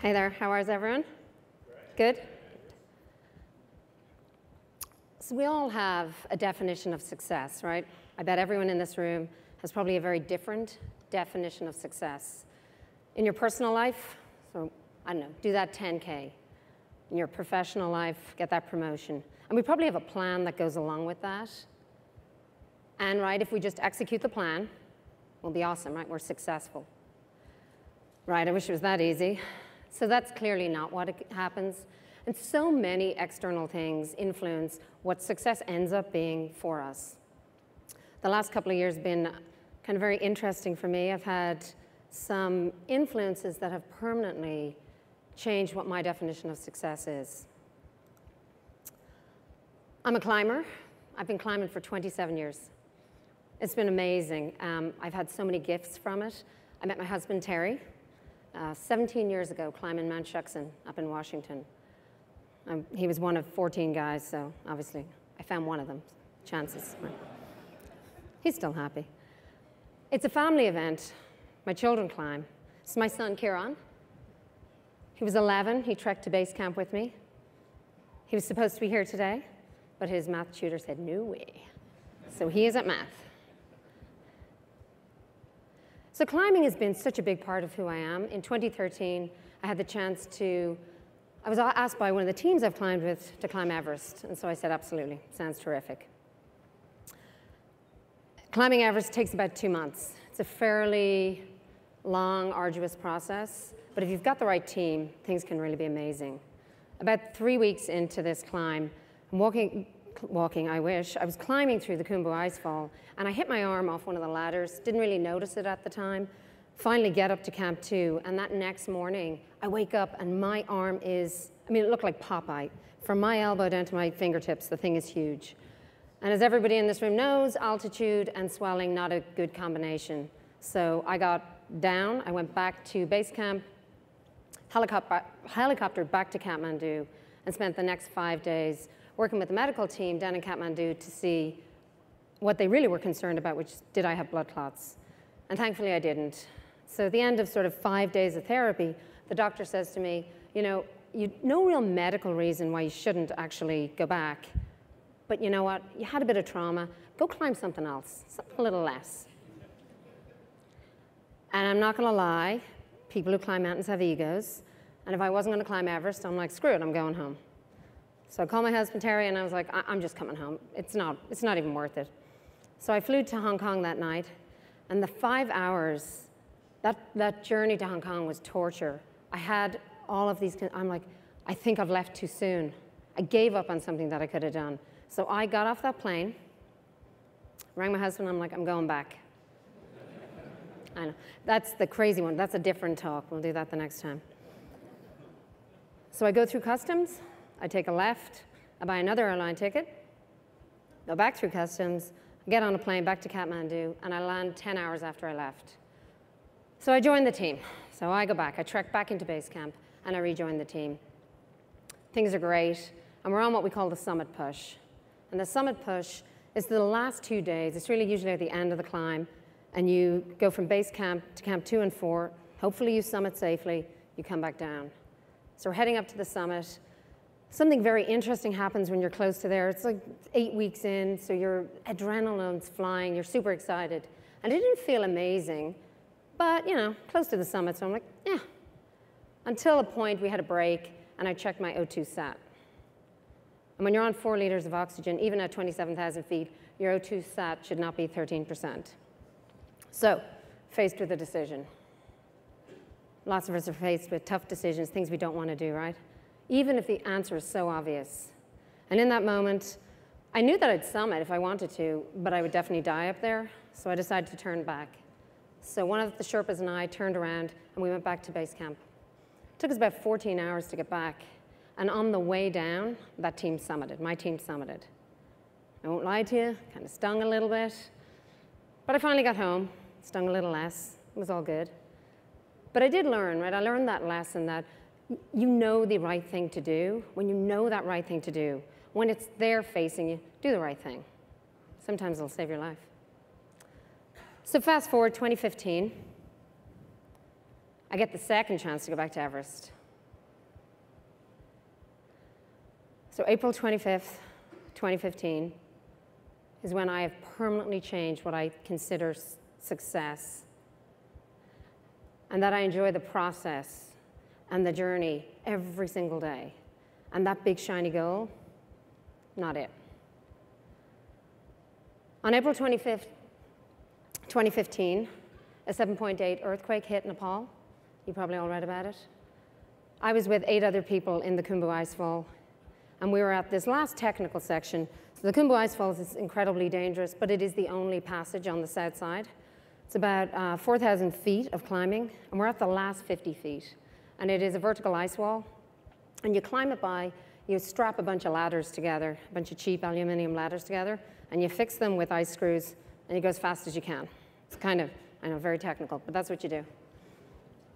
Hey there, how is everyone? Good? So we all have a definition of success, right? I bet everyone in this room has probably a very different definition of success. In your personal life, so I don't know, do that 10K. In your professional life, get that promotion. And we probably have a plan that goes along with that. And right, if we just execute the plan, we'll be awesome, right? We're successful. Right, I wish it was that easy. So that's clearly not what happens. And so many external things influence what success ends up being for us. The last couple of years have been kind of very interesting for me. I've had some influences that have permanently changed what my definition of success is. I'm a climber. I've been climbing for 27 years. It's been amazing. Um, I've had so many gifts from it. I met my husband, Terry, uh, 17 years ago, climbing Mount Shuksan up in Washington. Um, he was one of 14 guys, so obviously I found one of them. Chances. He's still happy. It's a family event. My children climb. It's my son, Kieran. He was 11. He trekked to base camp with me. He was supposed to be here today, but his math tutor said, no way. So he is at math. So climbing has been such a big part of who I am. In 2013, I had the chance to, I was asked by one of the teams I've climbed with to climb Everest. And so I said, absolutely, sounds terrific. Climbing Everest takes about two months. It's a fairly long, arduous process. But if you've got the right team, things can really be amazing. About three weeks into this climb, I'm walking, walking, I wish. I was climbing through the Khumbu Icefall, and I hit my arm off one of the ladders. Didn't really notice it at the time. Finally get up to Camp 2, and that next morning, I wake up and my arm is, I mean, it looked like Popeye. From my elbow down to my fingertips, the thing is huge. And as everybody in this room knows, altitude and swelling, not a good combination. So I got down, I went back to base camp, helicopter, helicoptered back to Kathmandu, and spent the next five days working with the medical team down in Kathmandu to see what they really were concerned about, which did I have blood clots? And thankfully I didn't. So at the end of sort of five days of therapy, the doctor says to me, you know, you, no real medical reason why you shouldn't actually go back. But you know what? You had a bit of trauma. Go climb something else, something a little less. And I'm not going to lie, people who climb mountains have egos. And if I wasn't going to climb Everest, I'm like, screw it, I'm going home. So I called my husband Terry and I was like, I- am just coming home. It's not, it's not even worth it. So I flew to Hong Kong that night, and the five hours, that, that journey to Hong Kong was torture. I had all of these, I'm like, I think I've left too soon. I gave up on something that I could have done. So I got off that plane, rang my husband, I'm like, I'm going back. I know. That's the crazy one. That's a different talk. We'll do that the next time. So I go through customs. I take a left, I buy another airline ticket, go back through customs, get on a plane back to Kathmandu, and I land 10 hours after I left. So I join the team. So I go back, I trek back into base camp, and I rejoin the team. Things are great, and we're on what we call the summit push. And the summit push is the last two days. It's really usually at the end of the climb, and you go from base camp to camp two and four. Hopefully you summit safely, you come back down. So we're heading up to the summit, something very interesting happens when you're close to there. It's like eight weeks in, so your adrenaline's flying, you're super excited. And it didn't feel amazing, but you know, close to the summit, so I'm like, yeah. Until a point we had a break and I checked my O2 sat. And when you're on four liters of oxygen, even at 27,000 feet, your O2 sat should not be 13%. So, faced with a decision. Lots of us are faced with tough decisions, things we don't want to do, right? Even if the answer is so obvious. And in that moment, I knew that I'd summit if I wanted to, but I would definitely die up there, so I decided to turn back. So one of the Sherpas and I turned around and we went back to base camp. It took us about 14 hours to get back, and on the way down, that team summited, my team summited. I won't lie to you, kind of stung a little bit, but I finally got home, stung a little less, it was all good. But I did learn, right? I learned that lesson that you know the right thing to do, when you know that right thing to do, when it's there facing you, do the right thing. Sometimes it'll save your life. So fast forward 2015, I get the second chance to go back to Everest. So April 25th, 2015 is when I have permanently changed what I consider success and that I enjoy the process and the journey every single day. And that big shiny goal, not it. On April 25th, 2015, a 7.8 earthquake hit Nepal. You probably all read about it. I was with eight other people in the Khumbu Icefall, and we were at this last technical section. So the Khumbu Icefall is incredibly dangerous, but it is the only passage on the south side. It's about uh, 4,000 feet of climbing, and we're at the last 50 feet. And it is a vertical ice wall, and you climb it by, you strap a bunch of ladders together, a bunch of cheap aluminium ladders together, and you fix them with ice screws, and you go as fast as you can. It's kind of, I know, very technical, but that's what you do.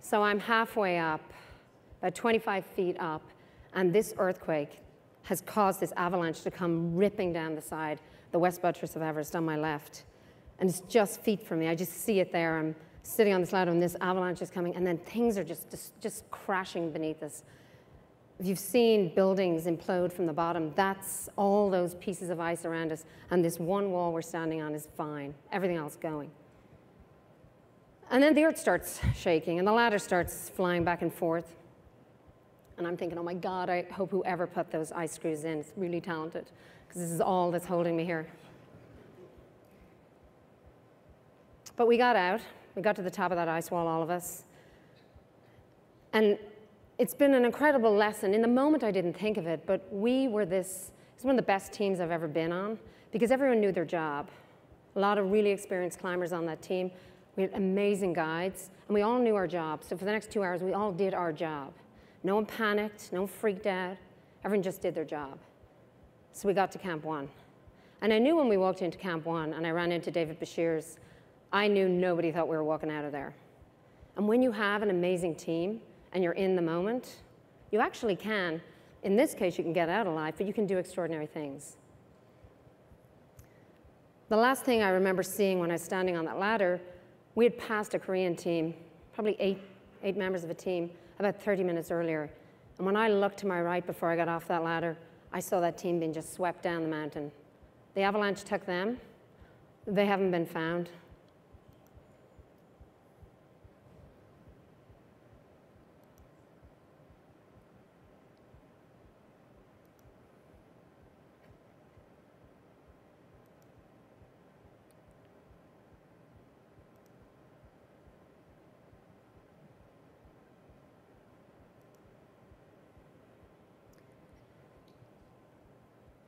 So I'm halfway up, about 25 feet up, and this earthquake has caused this avalanche to come ripping down the side, the west buttress of Everest on my left and it's just feet from me. I just see it there. I'm sitting on this ladder and this avalanche is coming, and then things are just, just, just crashing beneath us. If you've seen buildings implode from the bottom, that's all those pieces of ice around us, and this one wall we're standing on is fine. Everything else going. And then the earth starts shaking, and the ladder starts flying back and forth. And I'm thinking, oh my God, I hope whoever put those ice screws in is really talented, because this is all that's holding me here. But we got out. We got to the top of that ice wall, all of us. And it's been an incredible lesson. In the moment, I didn't think of it, but we were this, it's one of the best teams I've ever been on because everyone knew their job. A lot of really experienced climbers on that team. We had amazing guides, and we all knew our job. So for the next two hours, we all did our job. No one panicked, no one freaked out. Everyone just did their job. So we got to Camp One. And I knew when we walked into Camp One, and I ran into David Bashir's I knew nobody thought we were walking out of there. And when you have an amazing team and you're in the moment, you actually can. In this case, you can get out alive, but you can do extraordinary things. The last thing I remember seeing when I was standing on that ladder, we had passed a Korean team, probably eight, eight members of a team, about 30 minutes earlier. And when I looked to my right before I got off that ladder, I saw that team being just swept down the mountain. The avalanche took them. They haven't been found.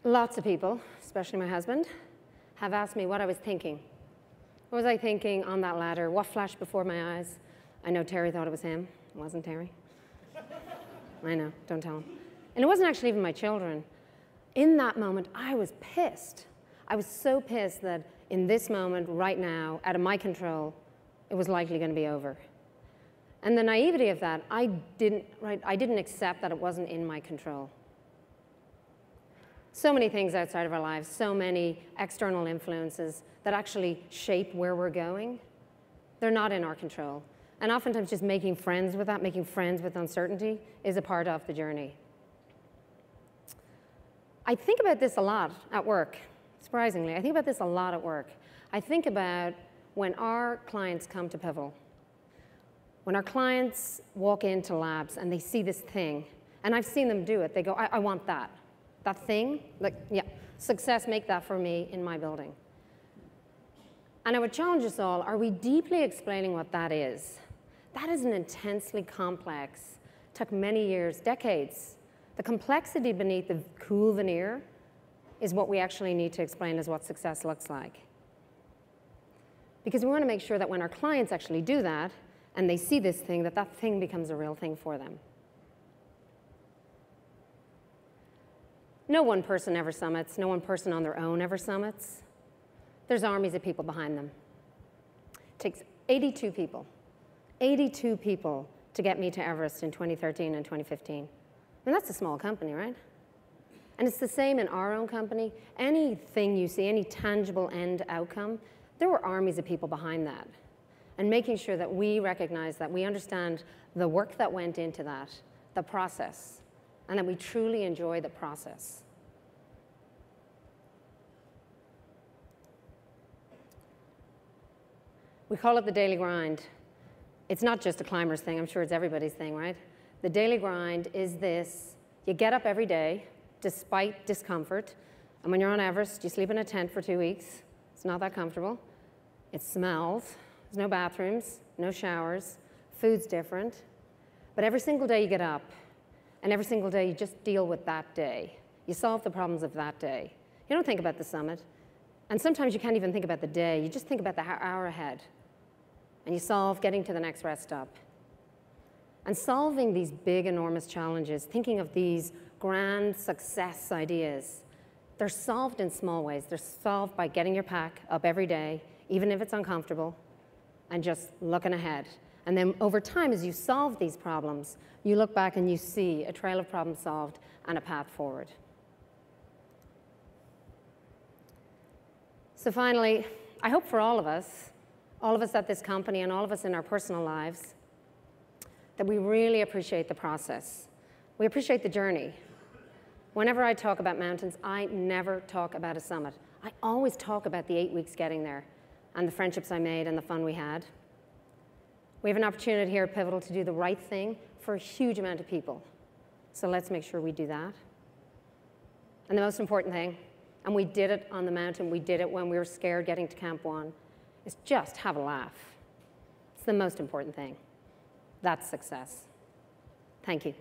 Lots of people, especially my husband, have asked me what I was thinking. What was I thinking on that ladder? What flashed before my eyes? I know Terry thought it was him. It wasn't Terry. I know, don't tell him. And it wasn't actually even my children. In that moment, I was pissed. I was so pissed that in this moment, right now, out of my control, it was likely going to be over. And the naivety of that, I didn't, right, I didn't accept that it wasn't in my control so many things outside of our lives, so many external influences that actually shape where we're going. They're not in our control. And oftentimes just making friends with that, making friends with uncertainty is a part of the journey. I think about this a lot at work, surprisingly. I think about this a lot at work. I think about when our clients come to Pivotal, when our clients walk into labs and they see this thing, and I've seen them do it, they go, I, I want that that thing, like, yeah, success, make that for me in my building. And I would challenge us all, are we deeply explaining what that is? That is an intensely complex, took many years, decades. The complexity beneath the cool veneer is what we actually need to explain as what success looks like. Because we want to make sure that when our clients actually do that, and they see this thing, that that thing becomes a real thing for them. No one person ever summits, no one person on their own ever summits. There's armies of people behind them. It takes 82 people, 82 people to get me to Everest in 2013 and 2015. And that's a small company, right? And it's the same in our own company. Anything you see, any tangible end outcome, there were armies of people behind that. And making sure that we recognize that we understand the work that went into that, the process, and that we truly enjoy the process. We call it the daily grind. It's not just a climber's thing, I'm sure it's everybody's thing, right? The daily grind is this you get up every day despite discomfort, and when you're on Everest, you sleep in a tent for two weeks. It's not that comfortable. It smells, there's no bathrooms, no showers, food's different. But every single day you get up, and every single day you just deal with that day. You solve the problems of that day. You don't think about the summit. And sometimes you can't even think about the day, you just think about the hour ahead and you solve getting to the next rest stop. And solving these big, enormous challenges, thinking of these grand success ideas, they're solved in small ways. They're solved by getting your pack up every day, even if it's uncomfortable, and just looking ahead. And then over time, as you solve these problems, you look back and you see a trail of problems solved and a path forward. So finally, I hope for all of us all of us at this company and all of us in our personal lives, that we really appreciate the process. We appreciate the journey. Whenever I talk about mountains, I never talk about a summit. I always talk about the eight weeks getting there and the friendships I made and the fun we had. We have an opportunity here at Pivotal to do the right thing for a huge amount of people. So let's make sure we do that. And the most important thing, and we did it on the mountain, we did it when we were scared getting to Camp One, is just have a laugh. It's the most important thing. That's success. Thank you.